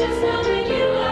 Just loving you.